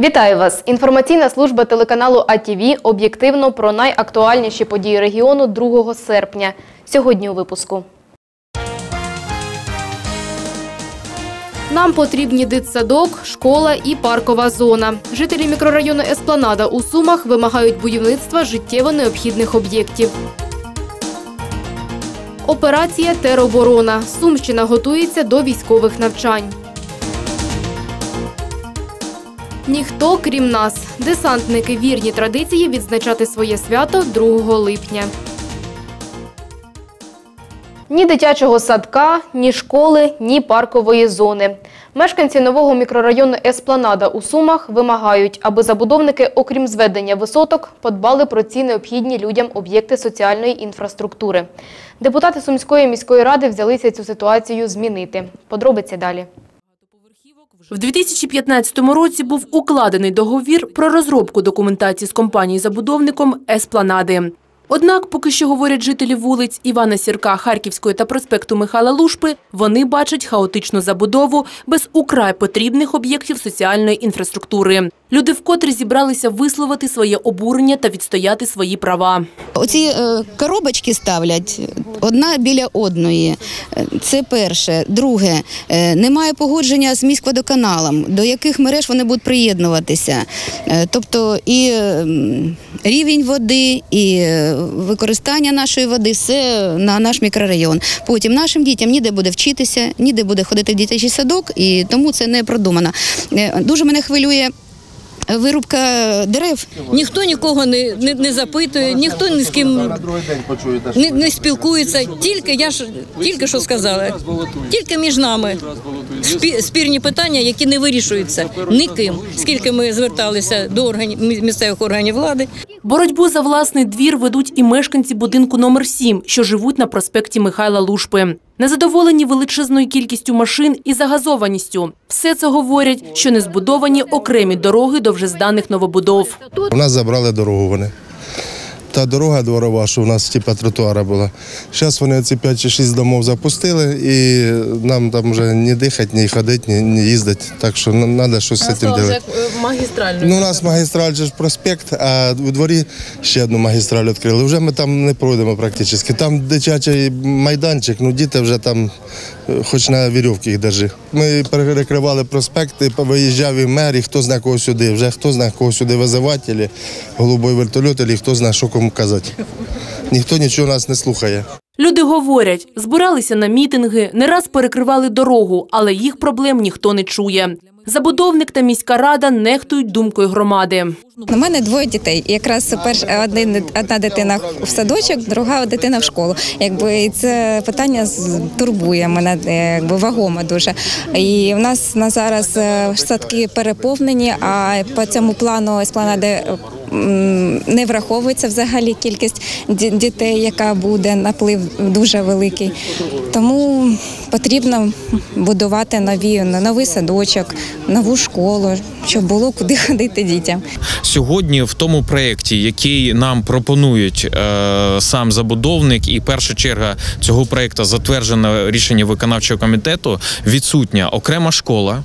Вітаю вас! Інформаційна служба телеканалу АТВ об'єктивно про найактуальніші події регіону 2 серпня. Сьогодні у випуску. Нам потрібні дитсадок, школа і паркова зона. Жителі мікрорайону Еспланада у Сумах вимагають будівництва життєво необхідних об'єктів. Операція Тероборона. Сумщина готується до військових навчань. Ніхто крім нас. Десантники вірні традиції відзначати своє свято 2 липня. Ні дитячого садка, ні школи, ні паркової зони. Мешканці нового мікрорайону Еспланада у Сумах вимагають, аби забудовники, окрім зведення висоток, подбали про ці необхідні людям об'єкти соціальної інфраструктури. Депутати Сумської міської ради взялися цю ситуацію змінити. Подробиці далі. В 2015 році був укладений договір про розробку документації з компанією-забудовником Еспланади. Однак, поки що говорять жителі вулиць Івана Сірка, Харківської та проспекту Михайла Лушпи, вони бачать хаотичну забудову без украй потрібних об'єктів соціальної інфраструктури. Люди вкотре зібралися висловити своє обурення та відстояти свої права. Оці е, коробочки ставлять одна біля одної. Це перше. Друге, е, немає погодження з міськводоканалом, до яких мереж вони будуть приєднуватися. Е, Тобто і рівень води, і використання нашої води все на наш мікрорайон. Потім нашим дітям ніде буде вчитися, ніде буде ходити в дитячий садок, і тому це не продумано. Дуже мене хвилює. Вирубка дерев Ніхто нікого не, не, не запитує, ніхто ні з ким На другий день почуєте. не, не спілкується. Тільки я ж тільки що сказала, тільки між нами спі, спірні питання, які не вирішуються ніким. Скільки ми зверталися до органів мі- місцевих органів влади, Боротьбу за власний двір ведуть і мешканці будинку номер 7, що живуть на проспекті Михайла Лушпи. Незадоволені величезною кількістю машин і загазованістю. Все це говорять, що не збудовані окремі дороги до вже зданих новобудов. У нас забрали дорогу вони. Та дорога дворова, що у нас типа тротуара була. Зараз вони ці 5 чи 6 домов запустили і нам там вже ні дихати, ні ходити, ні, ні їздити. Так що треба щось з цим робити. Ну, у нас магістраль же ж проспект, а у дворі ще одну магістраль відкрили. Вже ми там не пройдемо практично. Там дитячий майданчик, ну діти вже там, е, хоч на вірьовці їх держи. Ми перекривали проспекти, виїжджав і мер, і хто знає кого сюди. Вже хто знає кого сюди визивателі, голубой вертольот, і хто знає, що кому казати. Ніхто нічого нас не слухає. Люди говорять, збиралися на мітинги, не раз перекривали дорогу, але їх проблем ніхто не чує. Забудовник та міська рада нехтують думкою громади. У мене двоє дітей. І Якраз перш один одна дитина в садочок, друга дитина в школу. Якби і це питання турбує мене е, якби вагомо дуже. І в нас на зараз е, садки переповнені. А по цьому плану з плана, де не враховується взагалі кількість дітей, яка буде наплив дуже великий. Тому потрібно будувати нові новий садочок, нову школу, щоб було куди ходити дітям. сьогодні в тому проєкті, який нам пропонують е, сам забудовник, і перша черга цього проєкту затверджено рішення виконавчого комітету, відсутня окрема школа.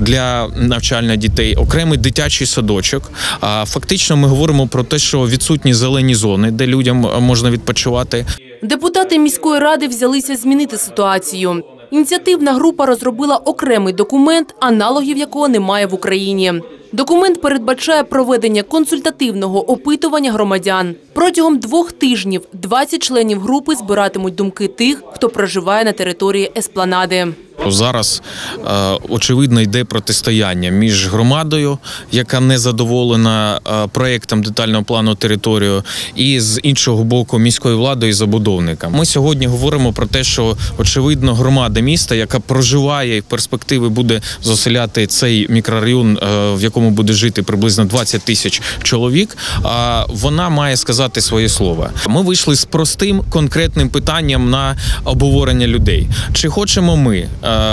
Для навчання дітей окремий дитячий садочок. А фактично ми говоримо про те, що відсутні зелені зони, де людям е, можна відпочивати. Депутати міської ради взялися змінити ситуацію. Ініціативна група розробила окремий документ, аналогів якого немає в Україні. Документ передбачає проведення консультативного опитування громадян. Протягом двох тижнів 20 членів групи збиратимуть думки тих, хто проживає на території Еспланади. Зараз е, очевидно йде протистояння між громадою, яка не задоволена е, проектом детального плану територію, і з іншого боку міською владою і забудовником. Ми сьогодні говоримо про те, що очевидно громада міста, яка проживає і в перспективи буде заселяти цей мікрорайон, е, в якому буде жити приблизно 20 тисяч чоловік. А вона має сказати своє слово. Ми вийшли з простим конкретним питанням на обговорення людей. Чи хочемо ми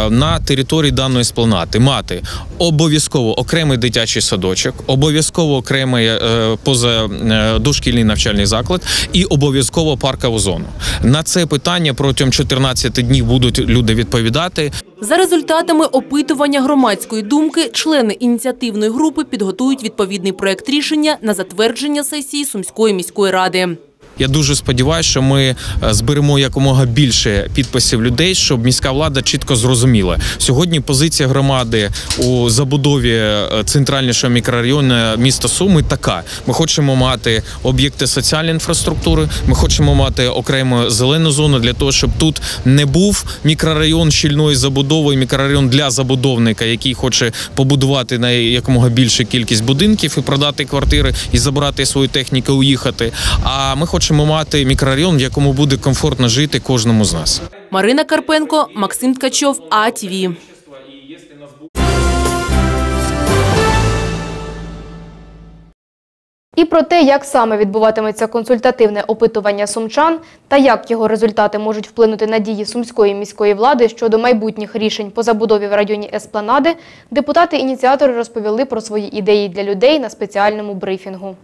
на території даної спланати мати обов'язково окремий дитячий садочок, обов'язково окремий е, поза е, дошкільний навчальний заклад і обов'язково паркову зону. На це питання протягом 14 днів будуть люди відповідати. За результатами опитування громадської думки, члени ініціативної групи підготують відповідний проект рішення на затвердження сесії Сумської міської ради. Я дуже сподіваюся, що ми е, зберемо якомога більше підписів людей, щоб міська влада чітко зрозуміла. Сьогодні позиція громади у забудові е, центральнішого мікрорайону міста Суми така: ми хочемо мати об'єкти соціальної інфраструктури. Ми хочемо мати окрему зелену зону для того, щоб тут не був мікрорайон щільної забудови, мікрорайон для забудовника, який хоче побудувати на якомога більшу кількість будинків і продати квартири і забрати свою техніку, уїхати. А ми хочемо мати мікрорайон, в якому буде комфортно жити кожному з нас. Марина Карпенко, Максим Ткачов, АТВ. І про те, як саме відбуватиметься консультативне опитування сумчан та як його результати можуть вплинути на дії сумської міської влади щодо майбутніх рішень по забудові в районі Еспланади, депутати-ініціатори розповіли про свої ідеї для людей на спеціальному брифінгу.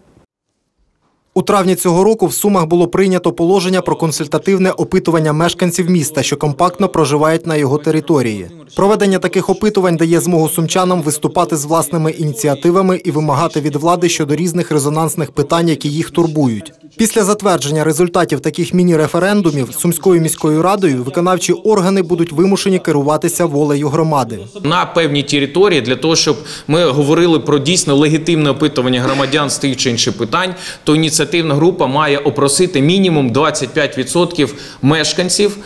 У травні цього року в Сумах було прийнято положення про консультативне опитування мешканців міста, що компактно проживають на його території. Проведення таких опитувань дає змогу сумчанам виступати з власними ініціативами і вимагати від влади щодо різних резонансних питань, які їх турбують. Після затвердження результатів таких міні-референдумів Сумською міською радою виконавчі органи будуть вимушені керуватися волею громади. на певній території для того, щоб ми говорили про дійсно легітимне опитування громадян з тих чи інших питань, то ініціативна група має опросити мінімум 25% мешканців,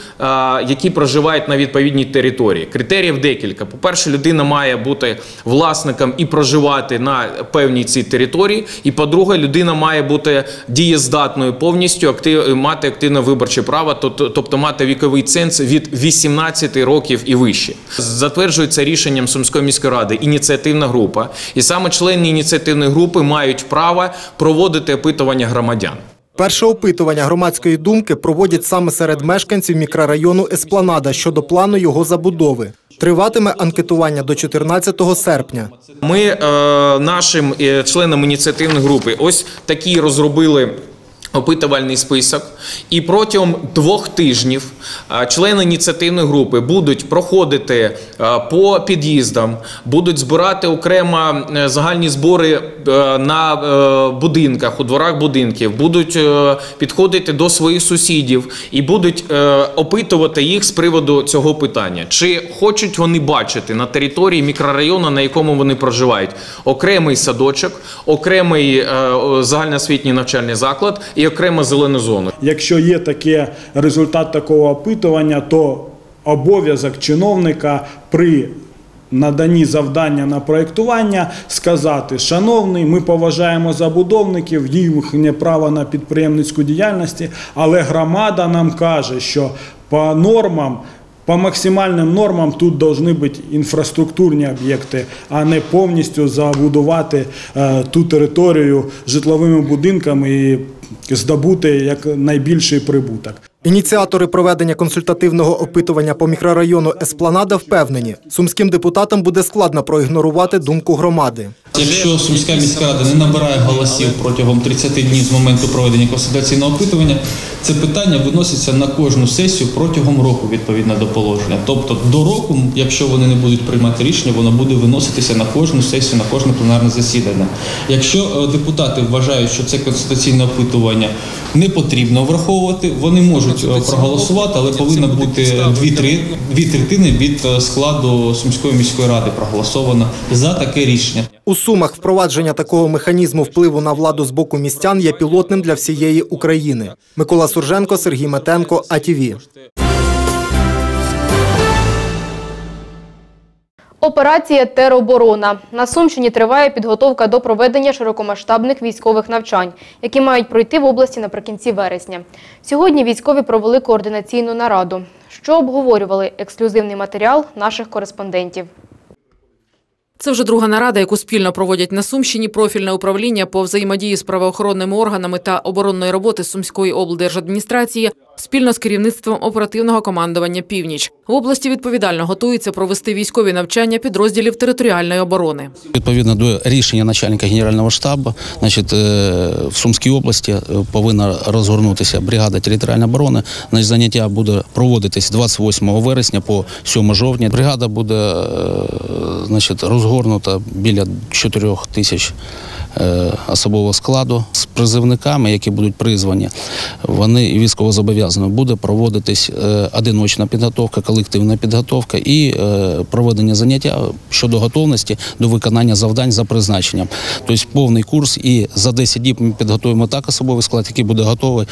які проживають на відповідній території. Критеріїв декілька. По-перше, людина має бути власником і проживати на певній цій території. І по-друге, людина має бути дієздатною повністю, актив, мати активне виборче право, тоб- тобто мати віковий ценз від 18 років і вище. Затверджується рішенням Сумської міської ради ініціативна група, і саме члени ініціативної групи мають право проводити опитування громадян. Перше опитування громадської думки проводять саме серед мешканців мікрорайону Еспланада щодо плану його забудови. Триватиме анкетування до 14 серпня. Ми е, нашим е, членам ініціативної групи ось такі розробили. Опитувальний список, і протягом двох тижнів члени ініціативної групи будуть проходити по під'їздам, будуть збирати окремо е, загальні збори е, на е, будинках, у дворах будинків, будуть підходити до своїх сусідів і будуть опитувати їх з приводу цього питання, чи хочуть вони бачити на території мікрорайону, на якому вони проживають, окремий садочок, окремий загальноосвітній навчальний заклад і окрему зелену зону. Якщо є таке результат такого опитування, то обов'язок чиновника при наданні завдання на проєктування сказати, шановний, ми поважаємо забудовників, їхнє право на підприємницьку діяльність, але громада нам каже, що по нормам. По максимальним нормам тут повинні бути інфраструктурні об'єкти, а не повністю забудувати е, ту територію житловими будинками і здобути як найбільший прибуток. Ініціатори проведення консультативного опитування по мікрорайону Еспланада впевнені, сумським депутатам буде складно проігнорувати думку громади. Якщо Сумська міська рада не набирає голосів протягом 30 днів з моменту проведення консультаційного опитування, це питання виноситься на кожну сесію протягом року відповідно до положення. Тобто до року, якщо вони не будуть приймати рішення, воно буде виноситися на кожну сесію, на кожне пленарне засідання. Якщо е, депутати вважають, що це консультаційне опитування не потрібно враховувати, вони можуть е, проголосувати, але повинно бути дві третини від е, складу Сумської міської ради проголосовано за таке рішення. У Сумах впровадження такого механізму впливу на владу з боку містян є пілотним для всієї України. Микола Сурженко, Сергій Метенко, АТВ. Операція Тероборона. На Сумщині триває підготовка до проведення широкомасштабних військових навчань, які мають пройти в області наприкінці вересня. Сьогодні військові провели координаційну нараду. Що обговорювали ексклюзивний матеріал наших кореспондентів. Це вже друга нарада, яку спільно проводять на Сумщині профільне управління по взаємодії з правоохоронними органами та оборонної роботи Сумської облдержадміністрації, спільно з керівництвом оперативного командування Північ. В області відповідально готуються провести військові навчання підрозділів територіальної оборони. Відповідно до рішення начальника генерального штабу, значить, е, в Сумській області е, повинна розгорнутися бригада територіальної оборони. Значить, заняття буде проводитись 28 вересня по 7 жовтня. Бригада буде е, значить, розгорнута біля 4 тисяч особового складу з призивниками, які будуть призвані. Вони і військовозобов'язані. Буде проводитись е, одиночна підготовка, колективна підготовка і е, проведення заняття щодо готовності до виконання завдань за призначенням. Тобто повний курс і за 10 діб ми підготуємо так особовий склад, який буде готовий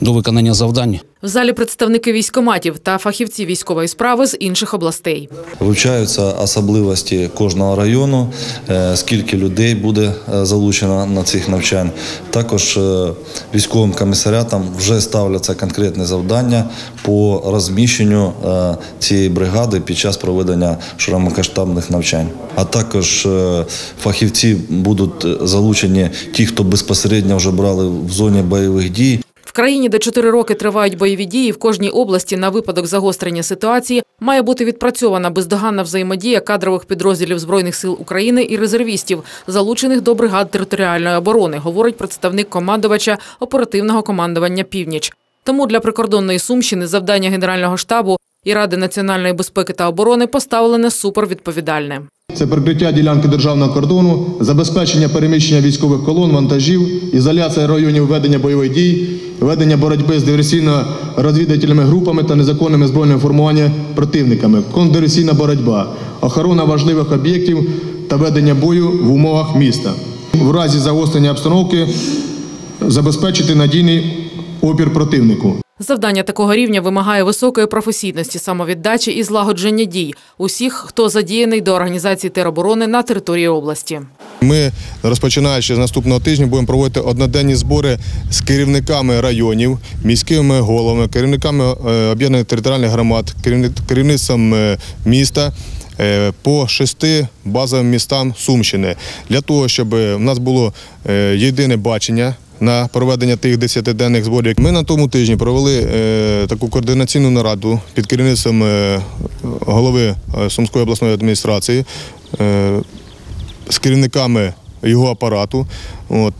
до виконання завдань. В залі представники військоматів та фахівці військової справи з інших областей. Вивчаються особливості кожного району, е, скільки людей буде е, залучено на цих навчань. Також е, військовим комісаріатам вже ставляться конкретні завдання по розміщенню цієї бригади під час проведення широкомасштабних навчань. А також фахівці будуть залучені ті, хто безпосередньо вже брали в зоні бойових дій. Країні, де чотири роки тривають бойові дії, в кожній області на випадок загострення ситуації має бути відпрацьована бездоганна взаємодія кадрових підрозділів збройних сил України і резервістів, залучених до бригад територіальної оборони, говорить представник командувача оперативного командування Північ. Тому для прикордонної сумщини завдання генерального штабу і Ради національної безпеки та оборони поставлене супервідповідальне. Це прикриття ділянки державного кордону, забезпечення переміщення військових колон, вантажів, ізоляція районів ведення бойових дій, ведення боротьби з диверсійно-розвідувальними групами та незаконними збройними формуваннями противниками, контрдиверсійна боротьба, охорона важливих об'єктів та ведення бою в умовах міста. В разі загострення обстановки забезпечити надійний опір противнику. Завдання такого рівня вимагає високої професійності, самовіддачі і злагодження дій усіх, хто задіяний до організації тероборони на території області. Ми, розпочинаючи з наступного тижня, будемо проводити одноденні збори з керівниками районів, міськими головами, керівниками е, об'єднаних територіальних громад, керівни- керівництвом е, міста. е, По шести базовим містам Сумщини для того, щоб в нас було єдине бачення на проведення тих 10-денних зборів. Ми на тому тижні провели е, таку координаційну нараду під керівництвом е, голови е, Сумської обласної адміністрації. з керівниками його апарату, от,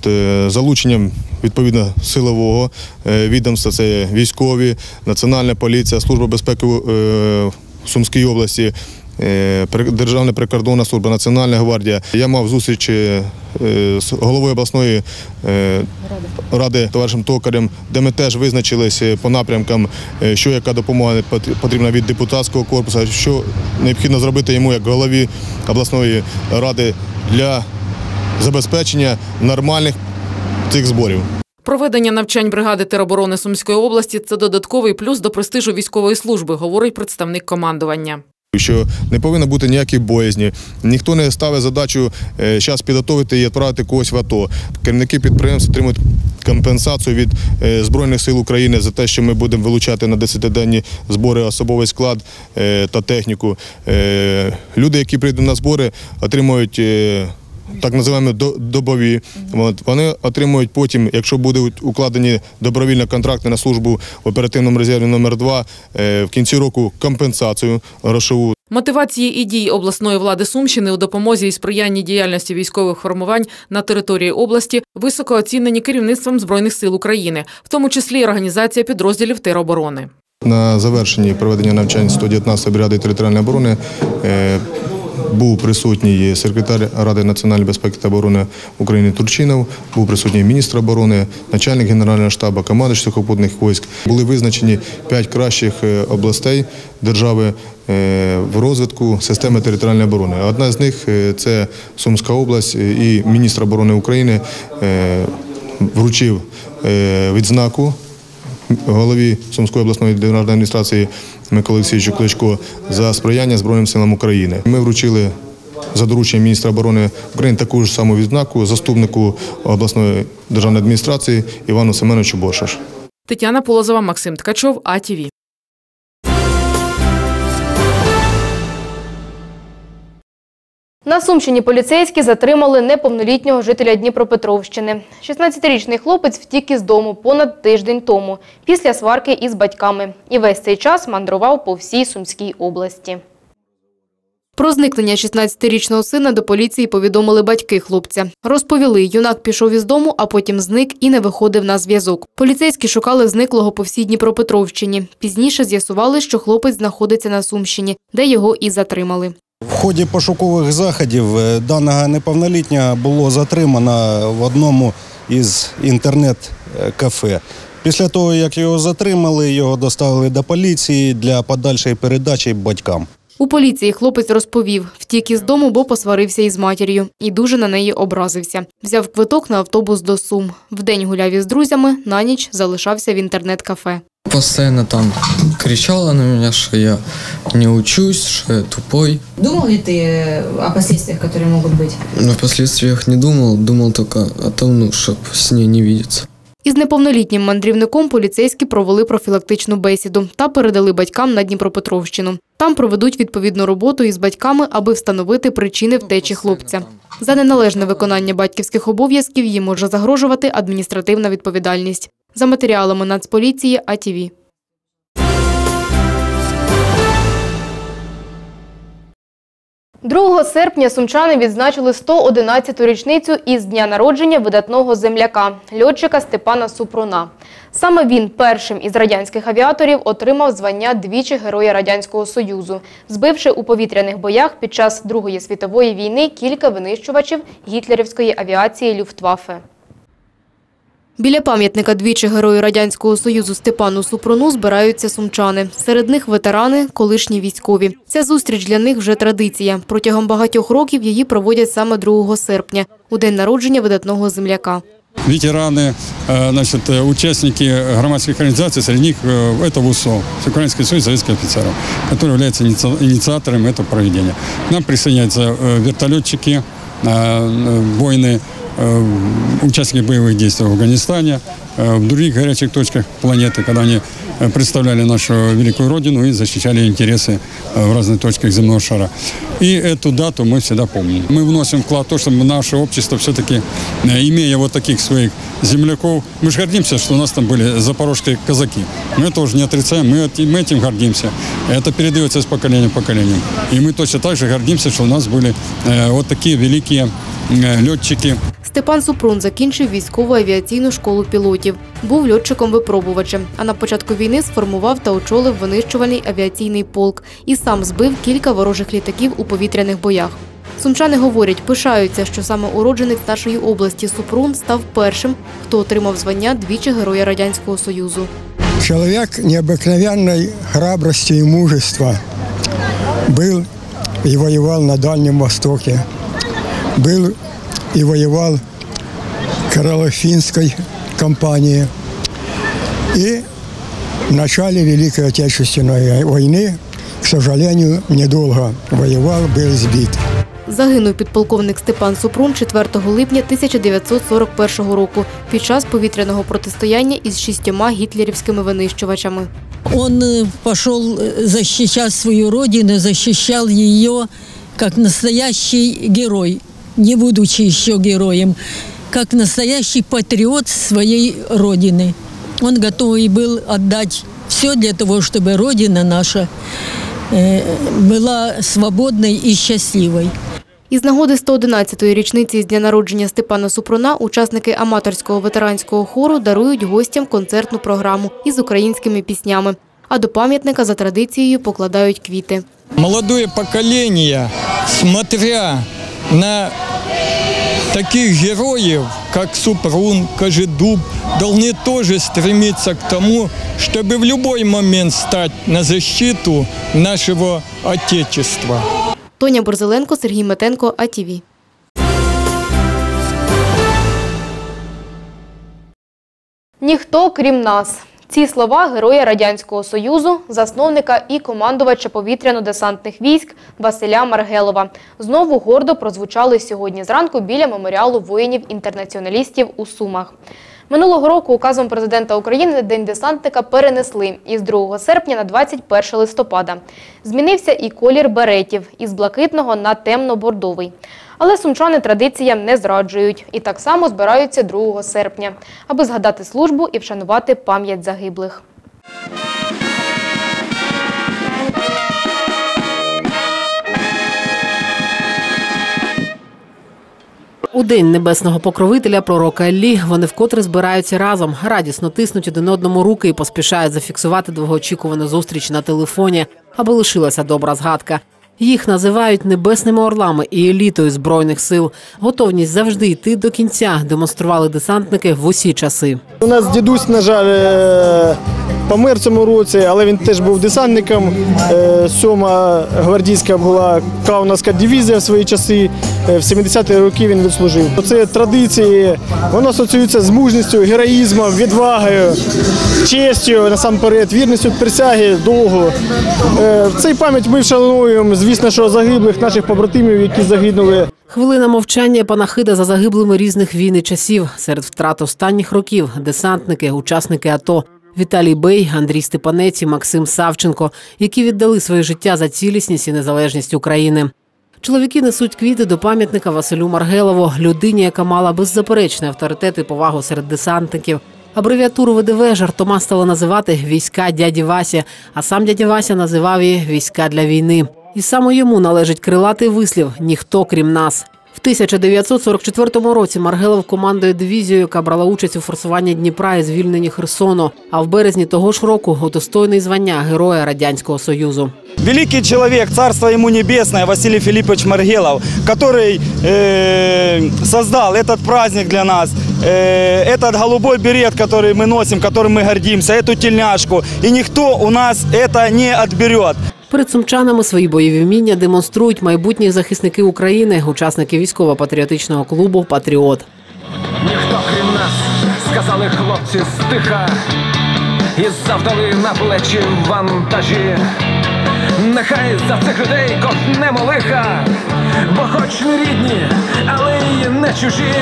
залученням відповідно силового відомства, це військові, Національна поліція, Служба безпеки в Сумській області. Е, Державна прикордонна служба, Національна гвардія. Я мав зустріч е, з головою обласної е, ради товаришем Токарем, де ми теж визначились е, по напрямкам, що яка допомога потрібна від депутатського корпусу, що необхідно зробити йому як голові обласної ради для забезпечення нормальних цих зборів. Проведення навчань бригади тероборони Сумської області це додатковий плюс до престижу військової служби, говорить представник командування. Що не повинно бути ніяких боязні, ніхто не ставить задачу зараз підготовити і відправити когось в АТО. Керівники підприємств отримують компенсацію від е, Збройних сил України за те, що ми будемо вилучати на 10-денні збори особовий склад е, та техніку. Е, Люди, які прийдуть на збори, отримують. Е, Так називаємо до- добові. От, вони отримують потім, якщо будуть укладені добровільні контракти на службу в оперативному резерві номер 2 в кінці року компенсацію грошову. Мотивації і дій обласної влади Сумщини у допомозі і сприянні діяльності військових формувань на території області високо оцінені керівництвом збройних сил України, в тому числі й організація підрозділів тероборони. На завершенні проведення навчань 119 бригади територіальної оборони е, був присутній секретар Ради національної безпеки та оборони України Турчинов, був присутній міністр оборони, начальник генерального штабу, командувач сухопутних військ. Були визначені п'ять кращих е, областей держави е, в розвитку системи територіальної оборони. Одна з них е, це Сумська область і міністр оборони України вручив відзнаку голові Сумської обласної державної адміністрації Миколи Олексійовичу Кличко за сприяння Збройним силам України. Ми вручили за дорученням міністра оборони України таку ж саму відзнаку заступнику обласної державної адміністрації Івану Семеновичу Боршаш. Тетяна Полозова, Максим Ткачов, АТВ. На Сумщині поліцейські затримали неповнолітнього жителя Дніпропетровщини. 16-річний хлопець втік із дому понад тиждень тому, після сварки із батьками. І весь цей час мандрував по всій Сумській області. Про зникнення 16-річного сина до поліції повідомили батьки хлопця. Розповіли, юнак пішов із дому, а потім зник і не виходив на зв'язок. Поліцейські шукали зниклого по всій Дніпропетровщині. Пізніше з'ясували, що хлопець знаходиться на Сумщині, де його і затримали. В ході пошукових заходів е, даного неповнолітнього було затримано в одному із інтернет-кафе. Після того, як його затримали, його доставили до поліції для подальшої передачі батькам. У поліції хлопець розповів, втік із дому, бо посварився із матір'ю і дуже на неї образився. Взяв квиток на автобус до Сум. Вдень гуляв із друзями, на ніч залишався в інтернет-кафе. Постоянно там кричала на меня, что я не учусь, что я тупой. Думал ли ты о последствиях, которые могут быть? Но в последствиях не думал, думал только о том, ну, чтобы с ней не видеться. Із неповнолітнім мандрівником поліцейські провели профілактичну бесіду та передали батькам на Дніпропетровщину. Там проведуть відповідну роботу із батьками, аби встановити причини втечі хлопця. За неналежне виконання батьківських обов'язків їм може загрожувати адміністративна відповідальність. За матеріалами Нацполіції АТВ. Другого серпня сумчани відзначили 111-ту річницю із дня народження видатного земляка – льотчика Степана Супруна. Саме він першим із радянських авіаторів отримав звання двічі Героя Радянського Союзу, збивши у повітряних боях під час Другої світової війни кілька винищувачів гітлерівської авіації Люфтваффе. Біля пам'ятника двічі Герою Радянського Союзу Степану Супруну збираються сумчани. Серед них ветерани, колишні військові. Ця зустріч для них вже традиція. Протягом багатьох років її проводять саме 2 серпня, у день народження видатного земляка. ветераны, э, значит, э, участники громадских организаций, среди них э, это ВУСО, Украинский союз советских офицеров, который является иници- инициатором этого проведения. К нам присоединяются э, вертолетчики, э, э, воины, э, участники боевых действий в Афганистане, э, в других горячих точках планеты, когда они э, представляли нашу великую родину и защищали интересы э, в разных точках земного шара. И эту дату мы всегда помним. Мы вносим вклад в то, чтобы наше общество все-таки, э, имея вот таких своих земляков, мы же гордимся, что у нас там были запорожские казаки. Мы это уже не отрицаем, мы, эти- мы этим гордимся. Это передается из поколения в поколение. И мы точно так же гордимся, что у нас были э, вот такие великие э, летчики. Степан Супрун закінчив військову авіаційну школу пілотів. Був льотчиком-випробувачем, а на початку війни сформував та очолив винищувальний авіаційний полк і сам збив кілька ворожих літаків у повітряних боях. Сумчани говорять, пишаються, що саме уродженець нашої області Супрун став першим, хто отримав звання двічі Героя Радянського Союзу. Человек необыкновенной храбрости и мужества. Был и воевал на Дальнем Востоке. Был и воевал в Карело-Финской компании. И в начале Великой Отечественной войны, к сожалению, недолго воевал, был сбит. Загинув підполковник Степан Супрун 4 липня 1941 року під час повітряного протистояння із шістьома гітлерівськими винищувачами. Он э, пошел э, защищать свою родину, защищал ее как настоящий герой, не будучи еще героем, как настоящий патриот своей родины. Он готовый был отдать все для того, чтобы родина наша э, была свободной и счастливой. Із нагоди 111-ї річниці з дня народження Степана Супруна учасники аматорського ветеранського хору дарують гостям концертну програму із українськими піснями. А до пам'ятника за традицією покладають квіти. молодое поколение, смотря на таких героев, как Супрун, Кожедуб, должны тоже стремиться к тому, чтобы в любой момент стать на защиту нашего Отечества. Тоня Борзеленко, Сергій Метенко, АТВ. Ніхто крім нас. Ці слова героя Радянського Союзу, засновника і командувача повітряно-десантних військ Василя Маргелова знову гордо прозвучали сьогодні зранку біля меморіалу воїнів-інтернаціоналістів у Сумах. Минулого року указом президента України День десантника перенесли із 2 серпня на 21 листопада. Змінився і колір беретів із блакитного на темно-бордовий. Але сумчани традиціям не зраджують і так само збираються 2 серпня, аби згадати службу і вшанувати пам'ять загиблих. У день небесного покровителя пророка Еллі вони вкотре збираються разом, радісно тиснуть один одному руки і поспішають зафіксувати довгоочікувану зустріч на телефоні, аби лишилася добра згадка. Їх називають небесними орлами і елітою збройних сил. Готовність завжди йти до кінця демонстрували десантники в усі часи. У нас дідусь, на жаль, е, помер в цьому році, але він теж був десантником. Е, Сьома гвардійська була каунасська дивізія в свої часи. Е, В 70-ті роки він відслужив. Це традиції, воно асоціюється з мужністю, героїзмом, відвагою, честю, насамперед, вірністю присяги, довгу. Е, цей пам'ять ми вшануємо, звісно, що загиблих наших побратимів, які загинули. Хвилина мовчання панахида за загиблими різних війн і часів. Серед втрат останніх років десантники, учасники АТО. Віталій Бей, Андрій Степанець і Максим Савченко, які віддали своє життя за цілісність і незалежність України. Чоловіки несуть квіти до пам'ятника Василю Маргелову, людині, яка мала беззаперечний авторитет і повагу серед десантників. Абревіатуру ВДВ жартома стали називати війська дяді Васі, а сам дядя Вася називав її війська для війни. І саме йому належить крилатий вислів ніхто крім нас. В 1944 році Маргелов командує дивізією, яка брала участь у форсуванні Дніпра і звільненні Херсону. А в березні того ж року удостоєний звання Героя Радянського Союзу. Великий человек, царство ему небесное, Василий Филиппович Маргелов, который э, создал этот праздник для нас, э, этот голубой берет, который мы носим, которым мы гордимся, эту тельняшку. И никто у нас это не отберет. Перед сумчанами свої бойові вміння демонструють майбутні захисники України, учасники військово-патріотичного клубу Патріот. Ніхто крім нас, сказали хлопці стиха, і завдали на плечі вантажі. Нехай за цих людей кохнемо лиха, бо хоч не рідні, але й не чужі.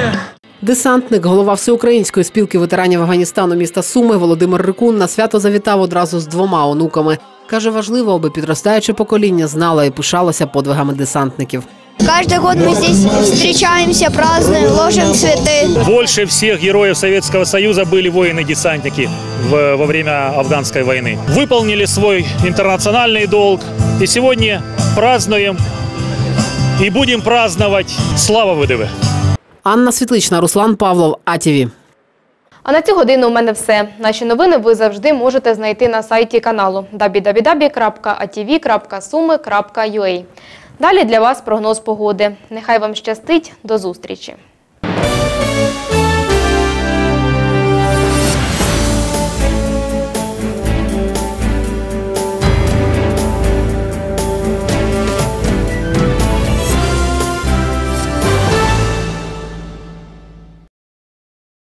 Десантник, голова всеукраїнської спілки ветеранів Афганістану міста Суми Володимир Рикун на свято завітав одразу з двома онуками. Каже, важливо, аби підростаюче покоління знало і пишалося подвигами десантників. Каждый год мы здесь встречаемся, празднуем, ложим цветы. Больше всех героев Советского Союза были воины-десантники в- во время афганской войны. Выполнили свой интернациональный долг. И сегодня празднуем и будем праздновать. Слава ВДВ! Анна Світлична, Руслан Павлов, АТВ. А на цю годину у мене все. Наші новини ви завжди можете знайти на сайті каналу www.atv.sumi.ua. Далі для вас прогноз погоди. Нехай вам щастить. До зустрічі!